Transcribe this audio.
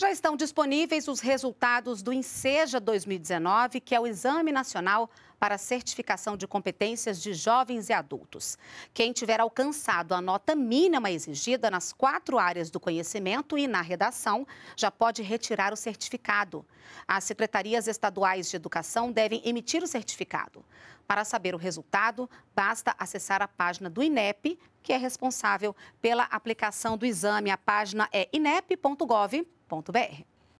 Já estão disponíveis os resultados do INSEJA 2019, que é o Exame Nacional para Certificação de Competências de Jovens e Adultos. Quem tiver alcançado a nota mínima exigida nas quatro áreas do conhecimento e na redação já pode retirar o certificado. As secretarias estaduais de educação devem emitir o certificado. Para saber o resultado, basta acessar a página do INEP, que é responsável pela aplicação do exame. A página é inep.gov.br.